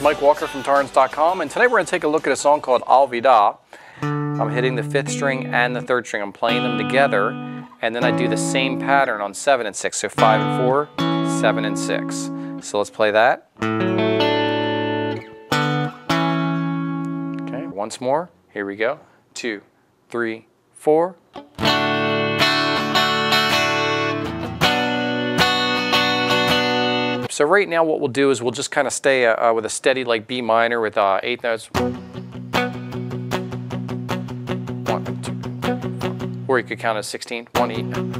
Mike Walker from Torrins.com, and today we're going to take a look at a song called Alvida. I'm hitting the fifth string and the third string. I'm playing them together, and then I do the same pattern on seven and six. So five and four, seven and six. So let's play that. Okay, once more. Here we go. Two, three, four. So right now what we'll do is we'll just kind of stay uh, uh, with a steady like B minor with uh, eighth notes. Or you could count as 16. One E,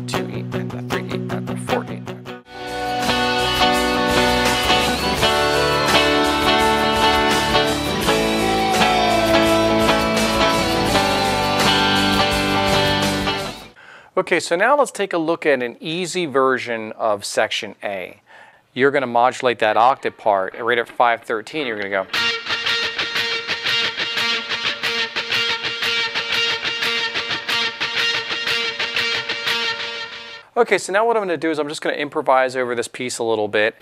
two E, and three E, and four E. Okay, so now let's take a look at an easy version of section A you're going to modulate that octave part right at 513 you're going to go Okay, so now what I'm going to do is I'm just going to improvise over this piece a little bit.